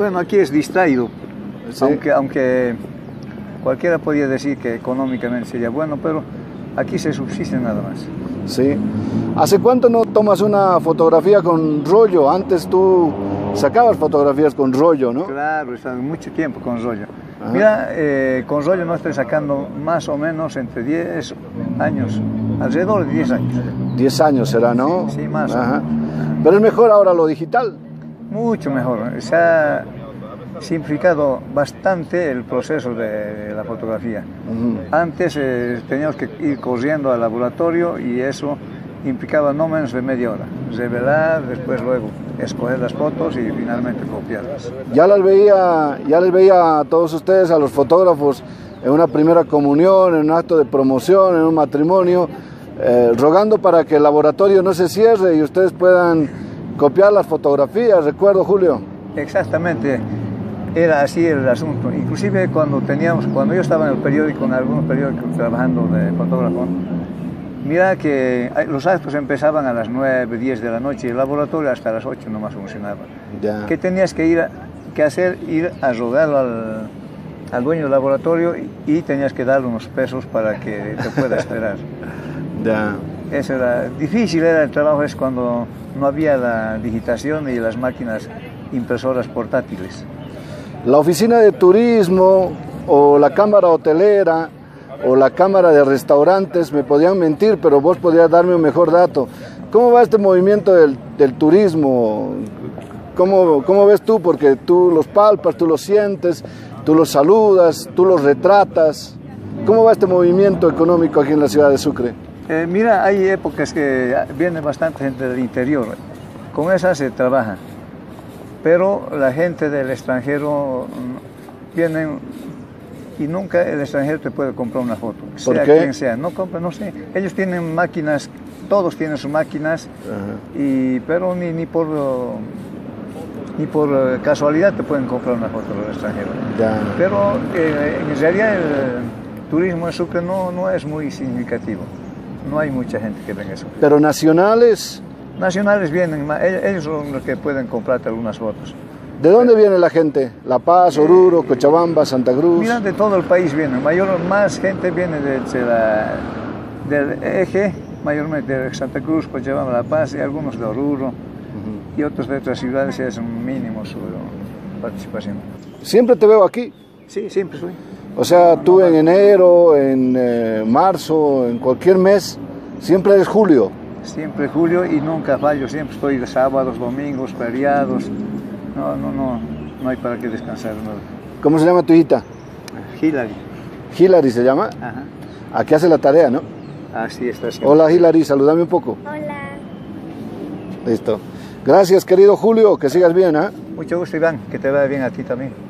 Bueno, aquí es distraído, aunque, aunque cualquiera podría decir que económicamente sería bueno, pero aquí se subsiste nada más. Sí. ¿Hace cuánto no tomas una fotografía con rollo? Antes tú sacabas fotografías con rollo, ¿no? Claro, mucho tiempo con rollo. Mira, eh, con rollo no estoy sacando más o menos entre 10 años, alrededor de 10 años. 10 años será, ¿no? Sí, más. Pero es mejor ahora lo digital. Mucho mejor. Se ha simplificado bastante el proceso de la fotografía. Antes eh, teníamos que ir corriendo al laboratorio y eso implicaba no menos de media hora. Revelar, después luego escoger las fotos y finalmente copiarlas. Ya las veía, ya les veía a todos ustedes, a los fotógrafos, en una primera comunión, en un acto de promoción, en un matrimonio, eh, rogando para que el laboratorio no se cierre y ustedes puedan copiar las fotografías, recuerdo Julio. Exactamente, era así el asunto. Inclusive cuando teníamos, cuando yo estaba en el periódico, en algunos periódicos trabajando de fotógrafo, mira que los actos empezaban a las 9, 10 de la noche y el laboratorio hasta las 8 nomás funcionaba. Ya. ¿Qué tenías que ir que hacer? Ir a rogarlo al, al dueño del laboratorio y tenías que darle unos pesos para que te pueda esperar. ya. Eso era difícil, era el trabajo es cuando no había la digitación y las máquinas impresoras portátiles. La oficina de turismo o la cámara hotelera o la cámara de restaurantes me podían mentir, pero vos podrías darme un mejor dato. ¿Cómo va este movimiento del, turismo? ¿Cómo, ¿Cómo, ves tú? Porque tú los palpas, tú los sientes, tú los saludas, tú los retratas. ¿Cómo va este movimiento económico aquí en la ciudad de Sucre? Eh, mira, hay épocas que viene bastante gente del interior. Con esa se trabaja. Pero la gente del extranjero mm, vienen y nunca el extranjero te puede comprar una foto, sea quien sea. No compra, no sé. Ellos tienen máquinas, todos tienen sus máquinas, y, pero ni, ni por ni por eh, casualidad te pueden comprar una foto del extranjero. Pero eh, en realidad el turismo en Sucre no, no es muy significativo no hay mucha gente que venga eso. Pero nacionales. Nacionales vienen, ellos son los que pueden comprarte algunas fotos. ¿De dónde viene la gente? La Paz, Oruro, Cochabamba, Santa Cruz. Mira, de todo el país vienen. Mayor, más gente viene de, del eje, mayormente de Santa Cruz, Cochabamba, La Paz y algunos de Oruro y otros de otras ciudades es un mínimo su participación. ¿Siempre te veo aquí? Sí, siempre soy. O sea, tú en enero, en eh, marzo, en cualquier mes, siempre es julio. Siempre julio y nunca fallo, siempre estoy de sábados, domingos, feriados. No, no, no, no hay para qué descansar. ¿Cómo se llama tu hijita? Hilary. Hilary se llama. Ajá. Aquí hace la tarea, ¿no? Así está. Hola Hilary, saludame un poco. Hola. Listo. Gracias, querido Julio, que sigas bien, ¿ah? Mucho gusto, Iván, que te vaya bien a ti también.